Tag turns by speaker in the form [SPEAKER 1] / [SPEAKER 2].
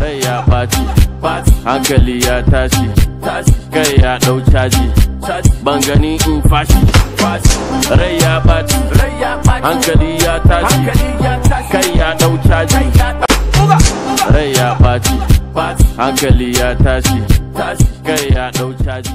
[SPEAKER 1] rai ya ɓaci hankali ya tashi kai ya ɗau caji ban gani in fashi rai ya ɓaci hankali ya tashi kai ya ɗau caji. Rai ya ɓaci hankali ya tashi. kai ya ɗau caji.